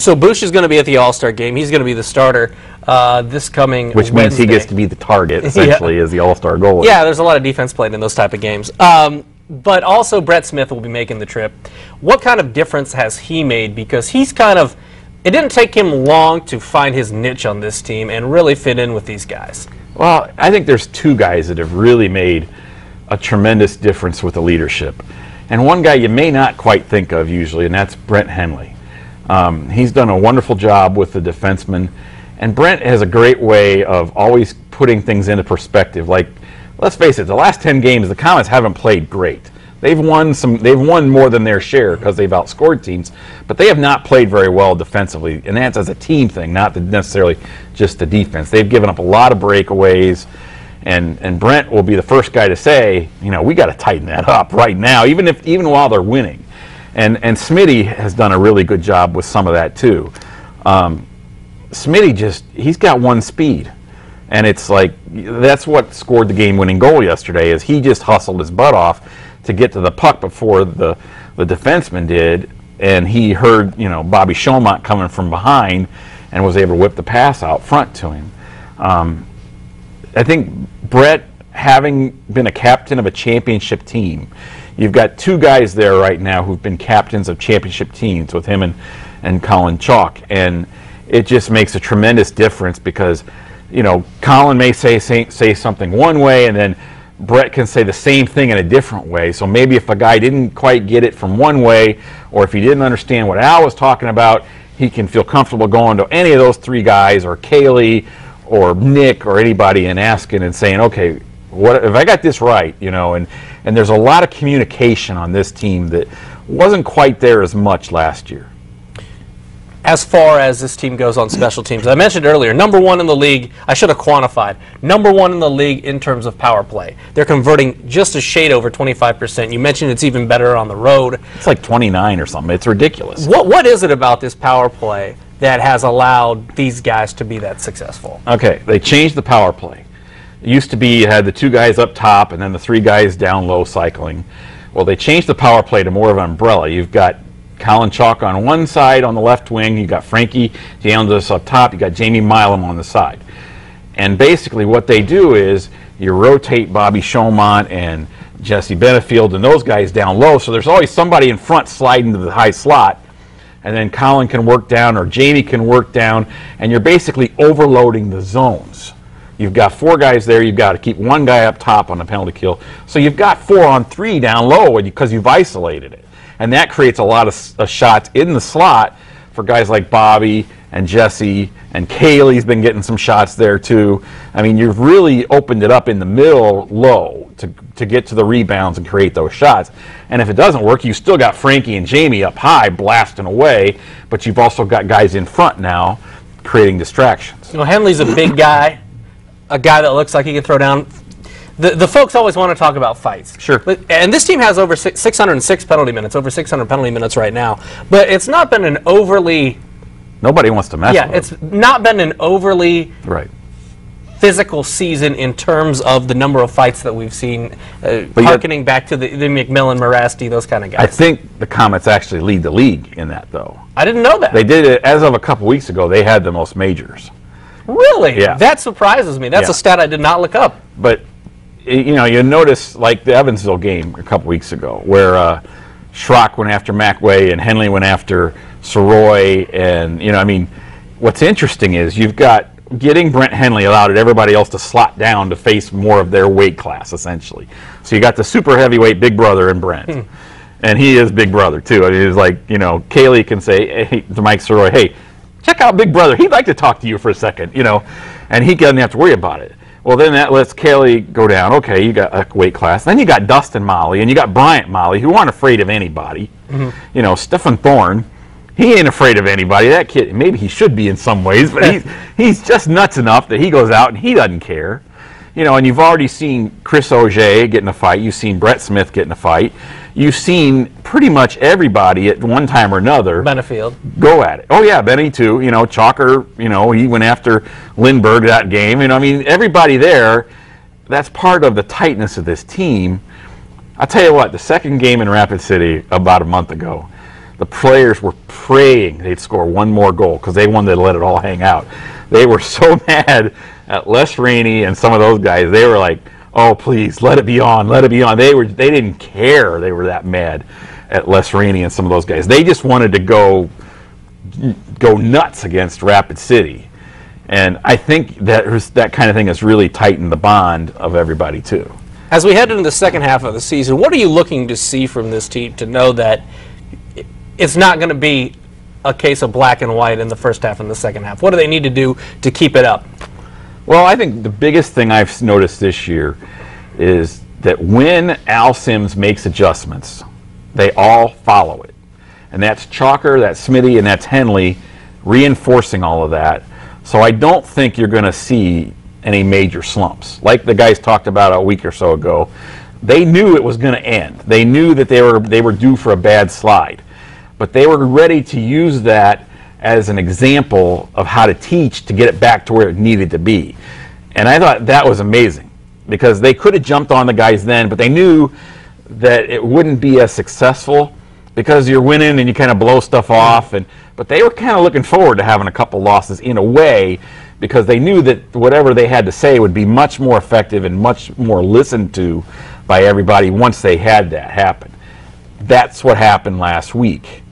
So Bush is going to be at the All Star game. He's going to be the starter uh, this coming. Which means he gets to be the target, essentially, as the All Star goalie. Yeah, there's a lot of defense played in those type of games. Um, but also, Brett Smith will be making the trip. What kind of difference has he made? Because he's kind of. It didn't take him long to find his niche on this team and really fit in with these guys. Well, I think there's two guys that have really made a tremendous difference with the leadership. And one guy you may not quite think of usually, and that's Brent Henley. Um, he's done a wonderful job with the defenseman. And Brent has a great way of always putting things into perspective. Like, let's face it, the last 10 games, the Komets haven't played great. They've won some. They've won more than their share because they've outscored teams, but they have not played very well defensively, and that's as a team thing, not necessarily just the defense. They've given up a lot of breakaways, and and Brent will be the first guy to say, you know, we got to tighten that up right now, even if even while they're winning, and and Smitty has done a really good job with some of that too. Um, Smitty just he's got one speed. And it's like that's what scored the game-winning goal yesterday. Is he just hustled his butt off to get to the puck before the the defenseman did, and he heard you know Bobby Chaumont coming from behind, and was able to whip the pass out front to him. Um, I think Brett, having been a captain of a championship team, you've got two guys there right now who've been captains of championship teams with him and and Colin Chaulk, and it just makes a tremendous difference because you know, Colin may say, say say something one way, and then Brett can say the same thing in a different way. So maybe if a guy didn't quite get it from one way, or if he didn't understand what Al was talking about, he can feel comfortable going to any of those three guys, or Kaylee, or Nick, or anybody, and asking and saying, okay, what if I got this right? You know, and and there's a lot of communication on this team that wasn't quite there as much last year. As far as this team goes on special teams, I mentioned earlier, number one in the league. I should have quantified. Number one in the league in terms of power play. They're converting just a shade over 25%. You mentioned it's even better on the road. It's like 29 or something. It's ridiculous. What what is it about this power play that has allowed these guys to be that successful? Okay, they changed the power play. It used to be you had the two guys up top and then the three guys down low cycling. Well, they changed the power play to more of an umbrella. You've got Colin Chaulk on one side on the left wing, you've got Frankie DeAndres up top, you've got Jamie Milam on the side. And basically what they do is you rotate Bobby Chaumont and Jesse Bennefield and those guys down low, so there's always somebody in front sliding to the high slot and then Colin can work down or Jamie can work down, and you're basically overloading the zones. You've got four guys there. You've got to keep one guy up top on a penalty kill. So you've got four on three down low because you've isolated it, and that creates a lot of uh, shots in the slot for guys like Bobby and Jesse and Kaylee's been getting some shots there too. I mean, you've really opened it up in the middle low to, to get to the rebounds and create those shots. And if it doesn't work, you still got Frankie and Jamie up high blasting away, but you've also got guys in front now creating distractions. You know, Henley's a big guy, a guy that looks like he can throw down. The, the folks always want to talk about fights. Sure. But, and this team has over six, 606 penalty minutes, over 600 penalty minutes right now. But it's not been an overly, Nobody wants to mess yeah, with it's not been an overly Right. physical season in terms of the number of fights that we've seen, uh, harkening back to the, the McMillan, Morasti, those kind of guys. I think the Komets actually lead the league in that, though. I didn't know that. They did it as of a couple weeks ago. They had the most majors. Really? Yeah. That surprises me. That's Yeah. a stat I did not look up. but you know, you notice like the Evansville game a couple weeks ago, where uh, Schrock went after McWay and Henley went after Soroy, and you know, I mean, what's interesting is you've got getting Brent Henley allowed everybody else to slot down to face more of their weight class, essentially. So you got the super heavyweight big brother in Brent. And he is big brother too. I mean, it's like you know, Kaylee can say hey, to Mike Soroy, "Hey, check out Big Brother. He'd like to talk to you for a second, you know, and he doesn't have to worry about it. Well, then that lets Kaylee go down. Okay, you got a weight class. Then you got Dustin Molly and you got Bryant Molly, who aren't afraid of anybody. Mm-hmm. You know, Stephen Thorne, he ain't afraid of anybody. That kid, maybe he should be in some ways, but he's he's just nuts enough that he goes out and he doesn't care. You know, and you've already seen Chris Auger get in a fight. You've seen Brett Smith get in a fight. You've seen pretty much everybody at one time or another Bennefield. go at it. Oh yeah, Benny too. You know, Chalker. You know, he went after Lindbergh that game. You know, I mean, everybody there. That's part of the tightness of this team. I'll tell you what. The second game in Rapid City about a month ago, the players were praying they'd score one more goal because they wanted to let it all hang out. They were so mad at Les Rainey and some of those guys. They were like, "Oh, please, let it be on, let it be on." They were they didn't care. They were that mad at Les Rainey and some of those guys. They just wanted to go go nuts against Rapid City. And I think that that kind of thing has really tightened the bond of everybody too. As we head into the second half of the season, what are you looking to see from this team to know that it's not going to be a case of black and white in the first half and the second half? What do they need to do to keep it up? Well, I think the biggest thing I've noticed this year is that when Al Sims makes adjustments, they all follow it. And that's Chalker, that's Smitty, and that's Henley reinforcing all of that. So I don't think you're going to see any major slumps. Like the guys talked about a week or so ago, they knew it was going to end. They knew that they were they were due for a bad slide. But they were ready to use that as an example of how to teach to get it back to where it needed to be. And I thought that was amazing because they could have jumped on the guys then, but they knew that it wouldn't be as successful because you're winning and you kind of blow stuff off and but they were kind of looking forward to having a couple losses in a way because they knew that whatever they had to say would be much more effective and much more listened to by everybody once they had that happen. That's what happened last week.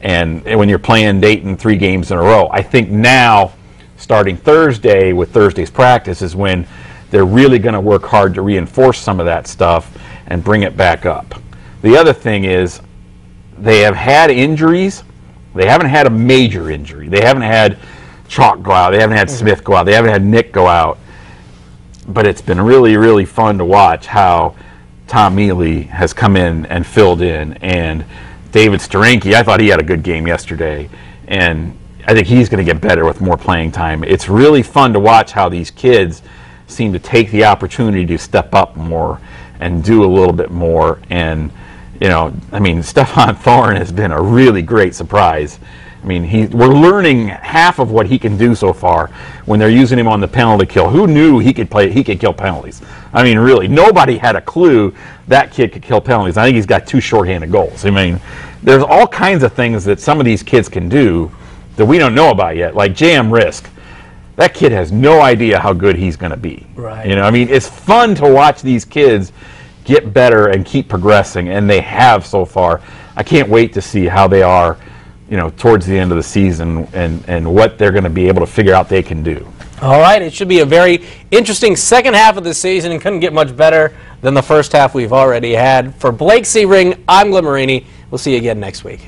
And, and when you're playing Dayton three games in a row, I think now, starting Thursday with Thursday's practice, is when they're really going to work hard to reinforce some of that stuff and bring it back up. The other thing is, they have had injuries. They haven't had a major injury. They haven't had Chaulk go out. They haven't had mm-hmm. Smith go out. They haven't had Nick go out. But it's been really, really fun to watch how Tom Mealy has come in and filled in. And David Steranke, I thought he had a good game yesterday. And I think he's going to get better with more playing time. It's really fun to watch how these kids seem to take the opportunity to step up more and do a little bit more. And, you know, I mean, Stefan Thorne has been a really great surprise I mean, he, we're learning half of what he can do so far when they're using him on the penalty kill. Who knew he could play? He could kill penalties. I mean, really, nobody had a clue that kid could kill penalties. I think he's got two shorthanded goals. I mean, there's all kinds of things that some of these kids can do that we don't know about yet, like J.M. Rizk. That kid has no idea how good he's going to be. Right. You know, I mean, it's fun to watch these kids get better and keep progressing, and they have so far. I can't wait to see how they are you know, towards the end of the season and, and what they're going to be able to figure out they can do. All right, it should be a very interesting second half of the season and couldn't get much better than the first half we've already had. For Blake Sebring, I'm Glenn Marini. We'll see you again next week.